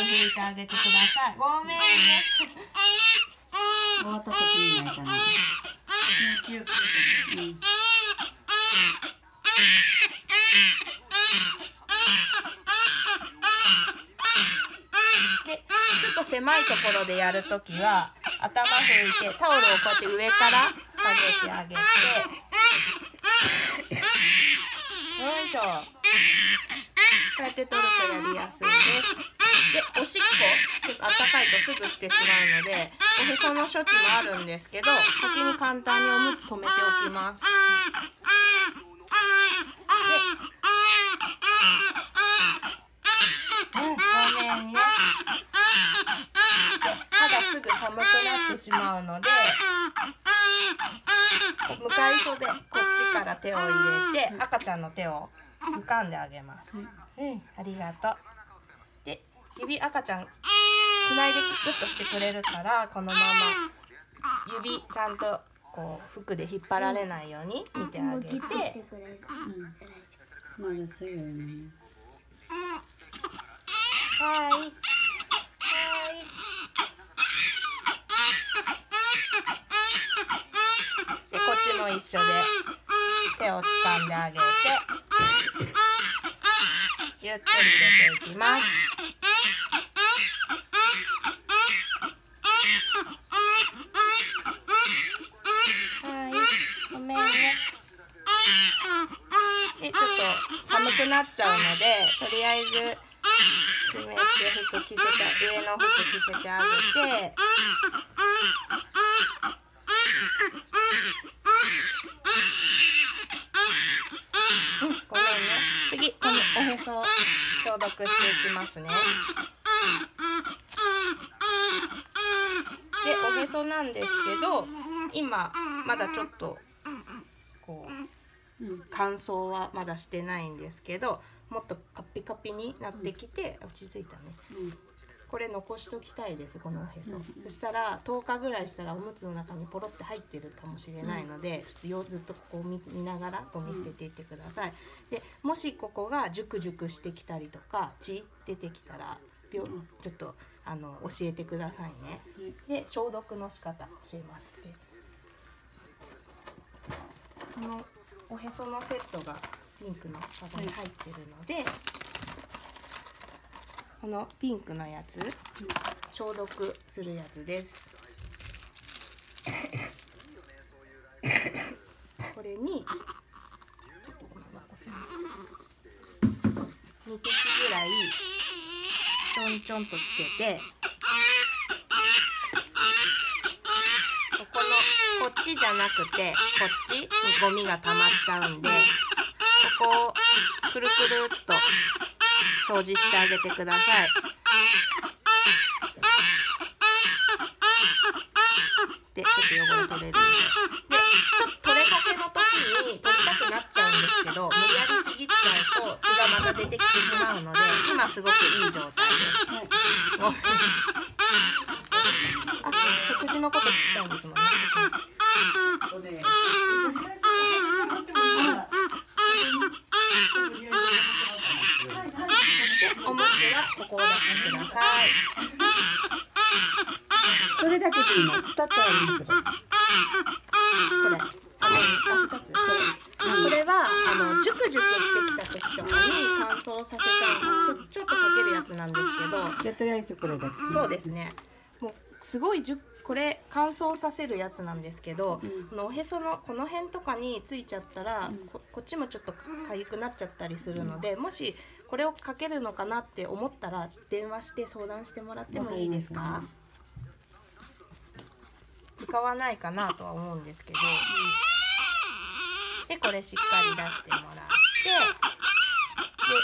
拭いてあげてくださいごめんね終わった時にないかな。緊急するうん。でちょっと狭いところでやるときは頭拭いてタオルをこうやって上から下げてあげてよいしょこうやって取るとやりやすいですでおしっこあったかいとすぐしてしまうのでおへその処置もあるんですけど先に簡単におむつ止めておきますうんごめんね。で肌すぐ寒くなってしまうので、向かい袖こっちから手を入れて赤ちゃんの手を掴んであげます。うん、ありがとう。指赤ちゃんつないでグッとしてくれるからこのまま指ちゃんとこう服で引っ張られないように見てあげて。まだ強いね。はい。はい。で、こっちも一緒で手を掴んであげて、ゆっくり入れていきます。はい、ごめんね。で、ちょっと寒くなっちゃうので、とりあえず湿って服着せて上の服着せてあげてうんごめんね次このおへそを消毒していきますねでおへそなんですけど今まだちょっと。乾燥はまだしてないんですけどもっとカピカピになってきて、落ち着いたね。うん。これ残しときたいですこのおへそ、うんそしたら10日ぐらいしたらおむつの中にポロって入ってるかもしれないので、ちょっとよずっとここを見見ながらゴミ捨てていってください、でもしここがジュクジュクしてきたりとか血出てきたらちょっとあの教えてくださいね、で消毒の仕方教えますでこのおへそのセットがピンクのカゴに入ってるので、このピンクのやつ消毒するやつです。これに2滴ぐらいちょんちょんとつけてここのこっちじゃなくてこっちにゴミが溜まっちゃうんでここをくるくるっと掃除してあげてください。でちょっと汚れ取れるんででちょっと取れかけの時に取りたくなっちゃうんですけど無理やりちぎっちゃうと血がまた出てきてしまうので今すごくいい状態です。食事のこと聞きたいんですもんね。とで、とりあえず持ってもい。い。から。とりあえずでおむつはここを出してください。それだけでい。い。の。二つあるんですけど。これ。あの、あ二つ。これ。これは、あの、ジュクジュクしてきた時とかに乾燥させたちょ、ちょっとかけるやつなんですけど。じゃとりあえずこれだけ。そうですね。すごいじゅ、これ乾燥させるやつなんですけど、うん。このおへそのこの辺とかについちゃったら、うん。ここっちもちょっとかゆくなっちゃったりするので、もしこれをかけるのかなって思ったら電話して相談してもらってもいいですか、使わないかなとは思うんですけど、でこれしっかり出してもらってで